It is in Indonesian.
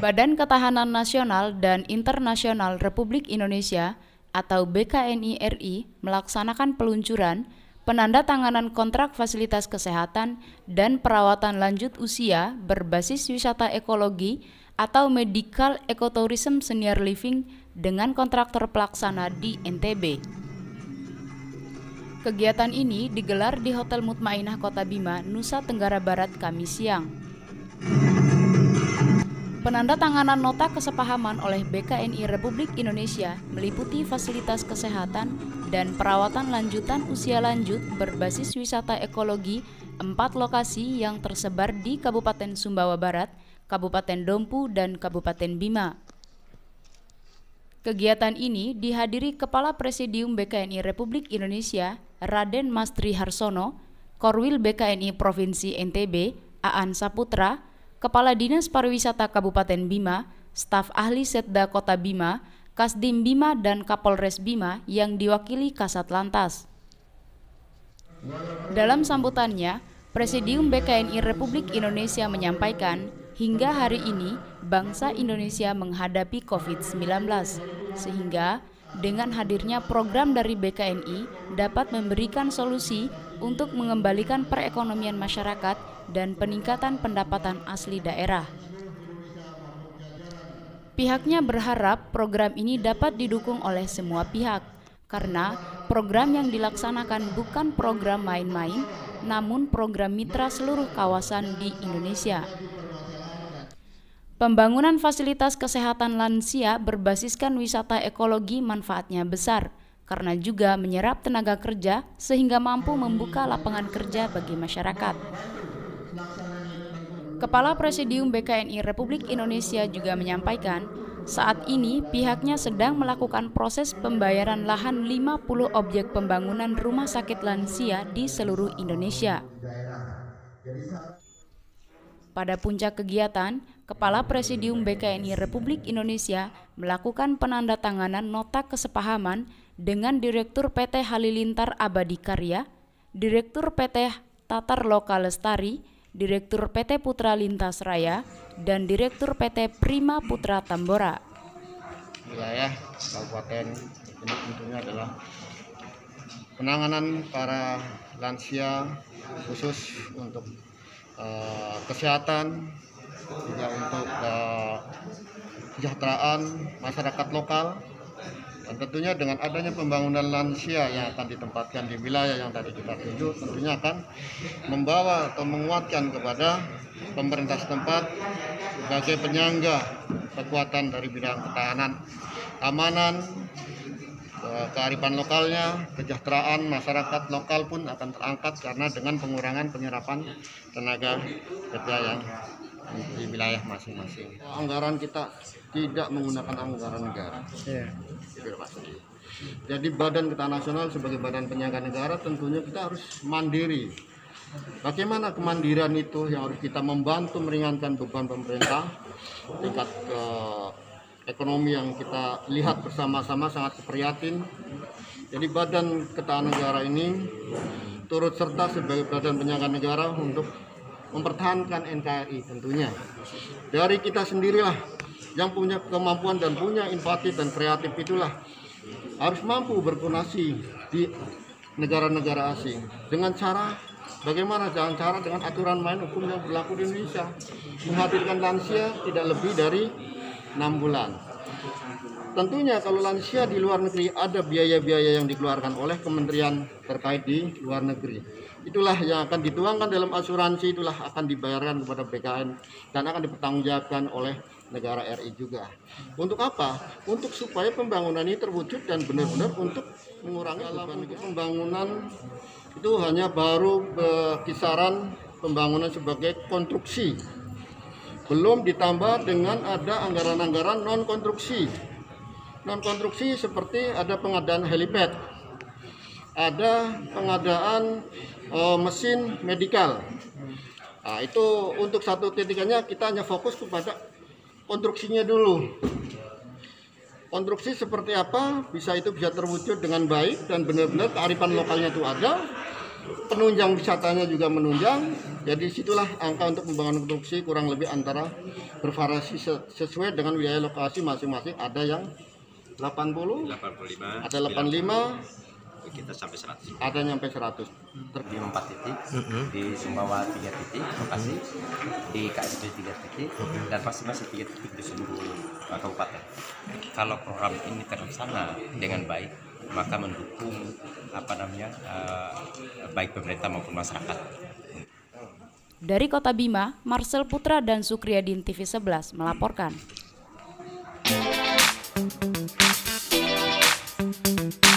Badan Ketahanan Nasional dan Internasional Republik Indonesia atau BKNI RI melaksanakan peluncuran penandatanganan kontrak fasilitas kesehatan dan perawatan lanjut usia berbasis wisata ekologi atau medical ecotourism senior living dengan kontraktor pelaksana di NTB. Kegiatan ini digelar di Hotel Mutmainah Kota Bima, Nusa Tenggara Barat, Kamis siang. Penandatanganan nota kesepahaman oleh BKNI Republik Indonesia meliputi fasilitas kesehatan dan perawatan lanjutan usia lanjut berbasis wisata ekologi empat lokasi yang tersebar di Kabupaten Sumbawa Barat, Kabupaten Dompu, dan Kabupaten Bima. Kegiatan ini dihadiri Kepala Presidium BKNI Republik Indonesia Raden Mastri Harsono, Korwil BKNI Provinsi NTB, Aan Saputra, Kepala Dinas Pariwisata Kabupaten Bima, staf ahli Setda Kota Bima, Kasdim Bima dan Kapolres Bima yang diwakili Kasat Lantas. Dalam sambutannya, Presidium BKNI Republik Indonesia menyampaikan, hingga hari ini bangsa Indonesia menghadapi COVID-19, sehingga dengan hadirnya program dari BKNI dapat memberikan solusi untuk mengembalikan perekonomian masyarakat dan peningkatan pendapatan asli daerah. Pihaknya berharap program ini dapat didukung oleh semua pihak, karena program yang dilaksanakan bukan program main-main, namun program mitra seluruh kawasan di Indonesia. Pembangunan fasilitas kesehatan lansia berbasiskan wisata ekologi manfaatnya besar karena juga menyerap tenaga kerja sehingga mampu membuka lapangan kerja bagi masyarakat. Kepala Presidium BKNI Republik Indonesia juga menyampaikan, saat ini pihaknya sedang melakukan proses pembayaran lahan 50 objek pembangunan rumah sakit lansia di seluruh Indonesia. Pada puncak kegiatan, Kepala Presidium BKNI Republik Indonesia melakukan penandatanganan nota kesepahaman dengan Direktur PT Halilintar Abadi Karya, Direktur PT Tatar Lokal Lestari, Direktur PT Putra Lintas Raya, dan Direktur PT Prima Putra Tambora. Wilayah Kabupaten ini tentunya adalah penanganan para lansia khusus untuk uh, kesehatan juga untuk uh, kesejahteraan masyarakat lokal dan tentunya dengan adanya pembangunan lansia yang akan ditempatkan di wilayah yang tadi kita tunjuk tentunya akan membawa atau menguatkan kepada pemerintah setempat sebagai penyangga kekuatan dari bidang ketahanan, keamanan, eh, kearifan lokalnya, kesejahteraan masyarakat lokal pun akan terangkat karena dengan pengurangan penyerapan tenaga kerja yang di wilayah masing-masing. Anggaran kita tidak menggunakan anggaran negara. Yeah. Jadi Badan Ketahanan Nasional sebagai badan penyangga negara tentunya kita harus mandiri. Bagaimana kemandirian itu yang harus kita membantu meringankan beban pemerintah tingkat ke ekonomi yang kita lihat bersama-sama sangat keprihatin. Jadi Badan Ketahanan Negara ini turut serta sebagai badan penyangga negara untuk mempertahankan NKRI tentunya. Dari kita sendirilah yang punya kemampuan dan punya inovatif dan kreatif itulah harus mampu berkonasi di negara-negara asing. Dengan cara bagaimana jangan cara dengan aturan main hukum yang berlaku di Indonesia? Menghadirkan lansia tidak lebih dari enam bulan tentunya kalau lansia di luar negeri ada biaya-biaya yang dikeluarkan oleh kementerian terkait di luar negeri itulah yang akan dituangkan dalam asuransi itulah akan dibayarkan kepada BKN dan akan dipertanggungjawabkan oleh negara RI juga. Untuk apa? Untuk supaya pembangunan ini terwujud dan benar-benar untuk mengurangi beban pembangunan itu hanya baru kisaran pembangunan sebagai konstruksi. Belum ditambah dengan ada anggaran-anggaran non konstruksi. Non konstruksi seperti ada pengadaan helipad, ada pengadaan uh, mesin medikal. Nah, itu untuk satu titiknya kita hanya fokus kepada konstruksinya dulu. Konstruksi seperti apa bisa itu bisa terwujud dengan baik dan benar-benar kearifan lokalnya itu ada. penunjang wisatanya juga menunjang. Jadi situlah angka untuk pembangunan konstruksi kurang lebih antara bervariasi sesuai dengan wilayah lokasi masing-masing. Ada yang 80, 85, ada 85, kita sampai 100 ada nyampe 100 di empat titik di Sumbawa tiga titik lokasi di KSB tiga titik dan pasti masih tiga titik di seluruh uh, kabupaten. Kalau program ini terlaksana dengan baik maka mendukung apa namanya uh, baik pemerintah maupun masyarakat. Dari Kota Bima, Marcel Putra dan Sukriyadin TV 11 melaporkan. Thank you.